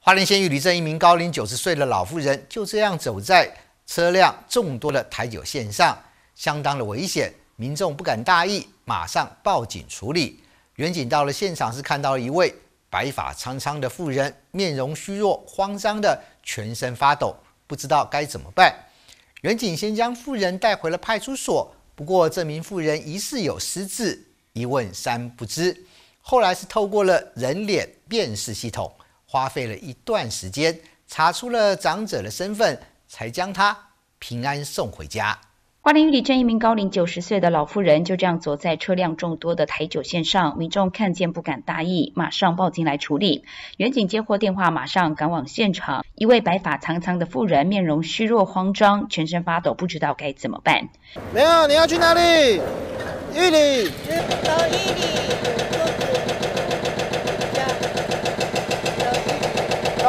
花莲县玉里镇一名高龄九十岁的老妇人就这样走在车辆众多的台九线上，相当的危险。民众不敢大意，马上报警处理。远警到了现场，是看到了一位白发苍苍的妇人，面容虚弱，慌张的全身发抖，不知道该怎么办。远警先将妇人带回了派出所，不过这名妇人疑似有失智，一问三不知。后来是透过了人脸辨识系统。花费了一段时间，查出了长者的身份，才将他平安送回家。花莲玉里镇一名高龄九十岁的老妇人就这样走在车辆众多的台九线上，民众看见不敢大意，马上报警来处理。远警接获电话，马上赶往现场。一位白发苍苍的妇人，面容虚弱、慌张，全身发抖，不知道该怎么办。没有，你要去哪里？玉里。到玉里。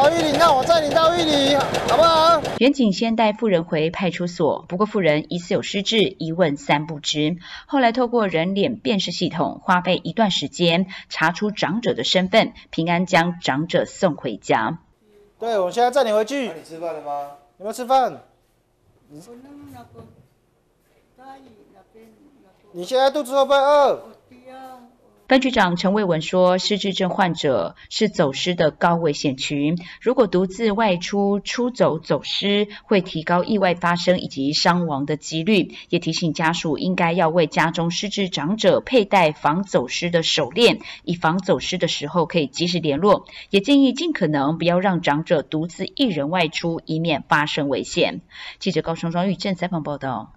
到玉里，那我载你到玉里，好不好？远景先带妇人回派出所，不过妇人疑似有失智，一问三不知。后来透过人脸辨识系统，花费一段时间查出长者的身份，平安将长者送回家。对，我现在载你回去。你吃饭了吗？有没有吃饭？你现在肚子会不会饿？分局长陈卫文说，失智症患者是走失的高危险群，如果独自外出出走走失，会提高意外发生以及伤亡的几率。也提醒家属应该要为家中失智长者佩戴防走失的手链，以防走失的时候可以及时联络。也建议尽可能不要让长者独自一人外出，以免发生危险。记者高双双玉镇采访报道。